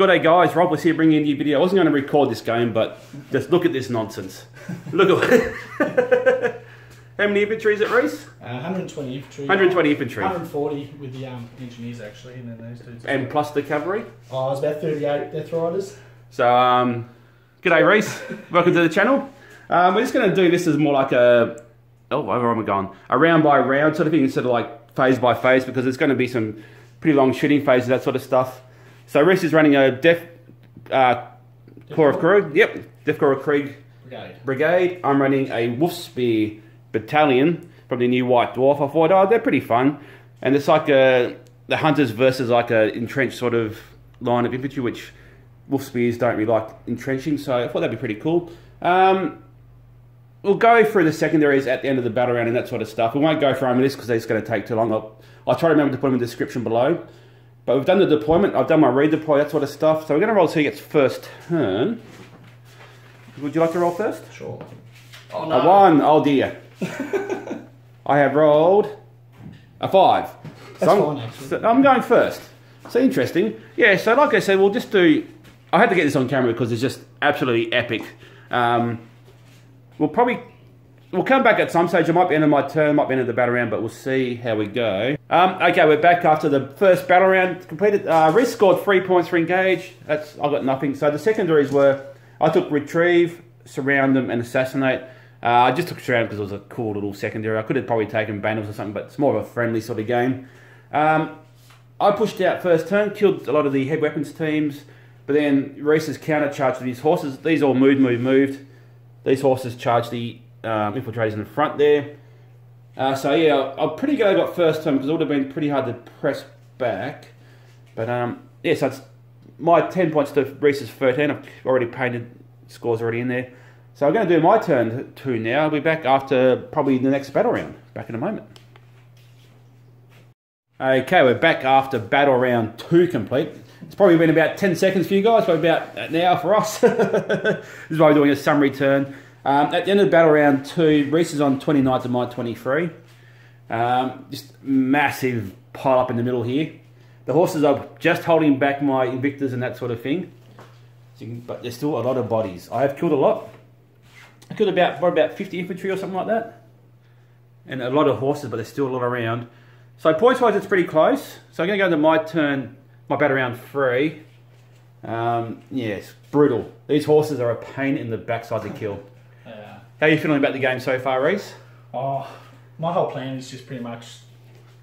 Good day, guys. Rolfus here bringing a new video. I wasn't going to record this game, but just look at this nonsense. Look at How many infantry is it, Reese? Uh, 120 infantry. 120 infantry. 140 with the um, engineers actually, and then those dudes. And plus the cavalry. Oh, it's about 38 Death Riders. So, um, g'day, Reese. Welcome to the channel. Um, we're just going to do this as more like a, oh, where am I going? A round by round sort of thing instead of like phase by phase because there's going to be some pretty long shooting phases, that sort of stuff. So Reese is running a Def uh, Corps of Crew. Yep, Death Korps of Krieg Brigade. Brigade. I'm running a Wolfspear Battalion from the new White Dwarf. I thought, oh, they're pretty fun. And it's like a, the Hunters versus like a entrenched sort of line of infantry, which Wolfspears don't really like entrenching. So I thought that'd be pretty cool. Um, we'll go through the secondaries at the end of the battle round and that sort of stuff. We won't go through them this because it's going to take too long. I'll, I'll try to remember to put them in the description below. But we've done the deployment. I've done my redeploy, that sort of stuff. So we're going to roll to see who gets first turn. Would you like to roll first? Sure. Oh A one. Oh dear. I have rolled a five. That's I'm, fine, actually. so I'm going first. So interesting. Yeah, so like I said, we'll just do... I had to get this on camera because it's just absolutely epic. Um, we'll probably... We'll come back at some stage. It might be end of my turn, might be of the battle round, but we'll see how we go. Um, okay, we're back after the first battle round completed. Uh, Reese scored three points for engage. That's I got nothing. So the secondaries were I took retrieve, surround them, and assassinate. Uh, I just took surround because it was a cool little secondary. I could have probably taken Bandles or something, but it's more of a friendly sort of game. Um, I pushed out first turn, killed a lot of the heavy weapons teams, but then Reese's counter charged these horses. These all moved, moved, moved. These horses charged the um, infiltrators in the front there. Uh, so yeah, I'm pretty glad I got first turn because it would have been pretty hard to press back. But um, yeah, so it's my 10 points to Reese's 13. I've already painted scores already in there. So I'm going to do my turn two now. I'll be back after probably the next battle round. Back in a moment. Okay, we're back after battle round two complete. It's probably been about 10 seconds for you guys, but about an hour for us. this is why we're doing a summary turn. Um, at the end of battle round two, Reese is on 29 to my 23. Um, just massive pile up in the middle here. The horses are just holding back my Invictors and that sort of thing. So can- but there's still a lot of bodies. I have killed a lot. I killed about, what, about 50 infantry or something like that. And a lot of horses, but there's still a lot around. So points wise, it's pretty close. So I'm going to go to my turn, my battle round three. Um, yes, brutal. These horses are a pain in the backside to kill. How are you feeling about the game so far, Reese? Oh, my whole plan is just pretty much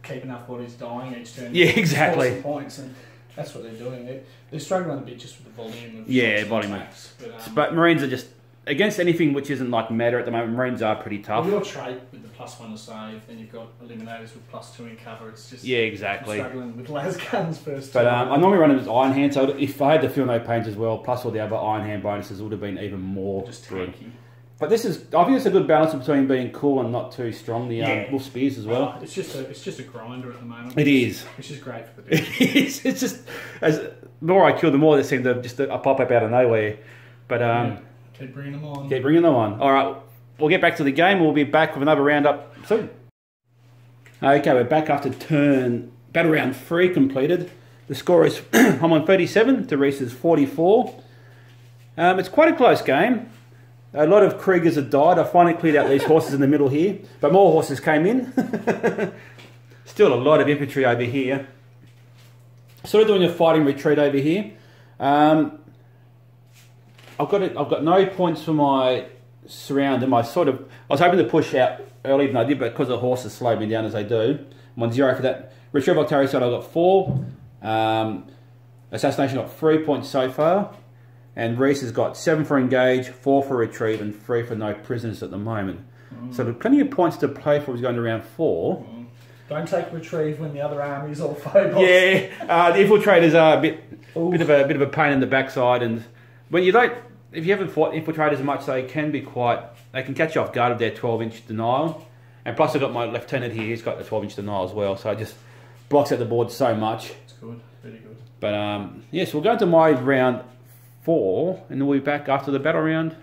keep enough bodies dying each turn. Yeah, exactly. some points, and that's what they're doing. They're, they're struggling a bit just with the volume of Yeah, volume. attacks, But, um, But Marines are just against anything which isn't like meta at the moment. Marines are pretty tough. Well, your trait with the plus one to save, then you've got eliminators with plus two in cover. It's just Yeah, exactly. struggling with las guns first. But um, I normally run it as Iron Hand, so if I had the feel no pains as well, plus all the other Iron Hand bonuses, it would have been even more just good. But this is, I think it's a good balance between being cool and not too strong. The um, Yeah. Wolfspears as well. Oh, it's just a it's just a grinder at the moment. It is. which is great for the business. it's, it's just as the more I kill, the more they seem to just uh, pop up out of nowhere. But um, Yeah. Keep bringing them on. keep bringing them on. All right, we'll get back to the game. We'll be back with another roundup soon. Okay, we're back after turn battle round three completed. The score is I'm on 37 to Reese's 44. Um, it's quite a close game. A lot of Kriegers have died. I finally cleared out these horses in the middle here, but more horses came in. Still a lot of infantry over here. Sort of doing a fighting retreat over here. Um, I've got it. I've got no points for my surround them. I sort of I was hoping to push out earlier than I did, but because the horses slowed me down as they do, I'm on zero for that. Retrieve Octarius side I got four. Um, Assassination got three points so far, and Reese has got seven for engage, four for retrieve, and three for no prisoners at the moment. So there's plenty of points to play for. He's going to round four. Don't take retrieve when the other army's all phobos. Yeah, uh, the infiltrators are a bit, Oof. bit of a bit of a pain in the backside, and when you don't, if you haven't fought infiltrators much, they can be quite. They can catch you off guard with their 12 inch denial, and plus I've got my lieutenant here. He's got the 12 inch denial as well, so it just blocks out the board so much. It's good. Very good. But um, yes, we'll go to my round four, and then we'll be back after the battle round.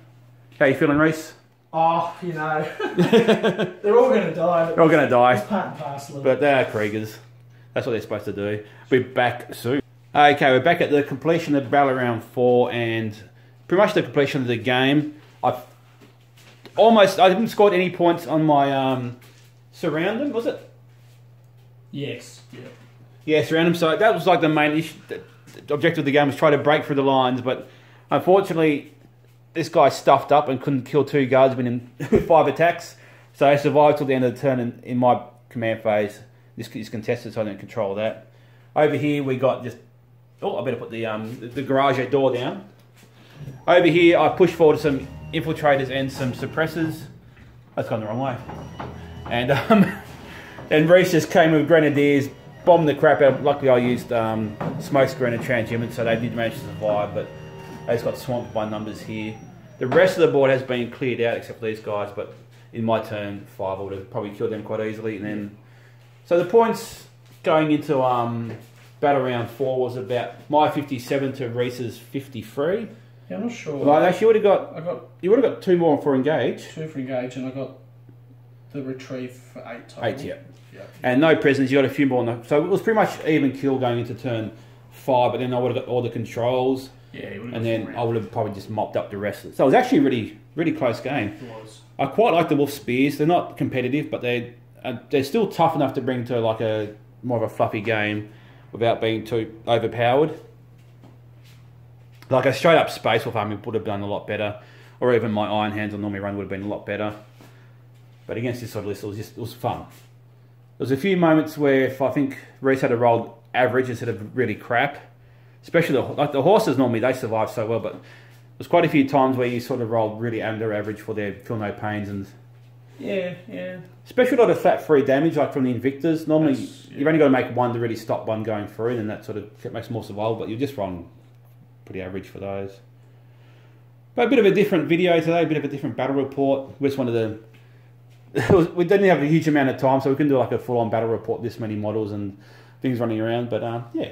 How you feeling, Reese? Oh, you know, they're all going to die. They're all going to die. It's part and parcel But they are Kriegers. That's what they're supposed to do. Be back soon. Okay, we're back at the completion of Battle Round 4 and pretty much the completion of the game. I've almost, I didn't score any points on my um, Surroundem, was it? Yes. Yeah. Yeah, Surroundem. So that was like the main issue. Objective of the game was try to break through the lines, but unfortunately, this guy stuffed up and couldn't kill two guards within five attacks. So I survived till the end of the turn in, in my command phase. This is contested, so I didn't control that. Over here, we got just. Oh, I better put the um the garage door down. Over here, I pushed forward some infiltrators and some suppressors. That's gone the wrong way. And um, and Reese just came with grenadiers, bombed the crap out. Luckily, I used um, smoke screen and transhuman, so they did manage to survive. But they just got swamped by numbers here. The rest of the board has been cleared out except for these guys. But in my turn, five would have probably killed them quite easily. And then, so the points going into um, battle round four was about my fifty-seven to Reese's fifty-three. Yeah, I'm not sure. Well, actually, would have got I got you would have got two more for engage. two for engage, and I got the retrieve for eight total. Eight, yeah. Yeah. And no prisoners, you got a few more. The, so it was pretty much even kill going into turn five, but then I would have got all the controls, Yeah, you would have and then I would have probably just mopped up the rest. of it. So it was actually a really, really close game. It was. I quite like the Wolfspears. They're not competitive, but they uh, they're still tough enough to bring to like a more of a fluffy game without being too overpowered. Like a straight up Space Wolf army would have done a lot better, or even my Iron Hands on normally run would have been a lot better. But against this sort of list, it was just it was fun. There was a few moments where if I think Reese had a rolled average instead of really crap, especially the, like the horses normally they survive so well, but there's quite a few times where you sort of rolled really under average for their feel no pains and Yeah, yeah. especially a lot of fat free damage like from the Invictors. Normally yeah. you've only got to make one to really stop one going through, and then that sort of makes more survival. But you're just run pretty average for those. But a bit of a different video today, a bit of a different battle report. We just wanted to. was- we didn't have a huge amount of time, so we couldn't do like a full on battle report. This many models and things running around, but um, yeah,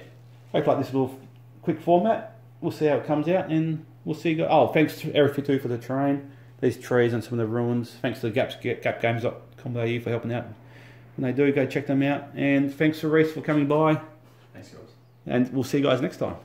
hope like this little quick format. We'll see how it comes out, and we'll see. You guys. Oh, thanks to Area52 for the terrain, these trees and some of the ruins. Thanks to Gaps Gap gapgames.com.au for helping out. When they do, go check them out. And thanks to Reese for coming by, Thanks, guys. and we'll see you guys next time.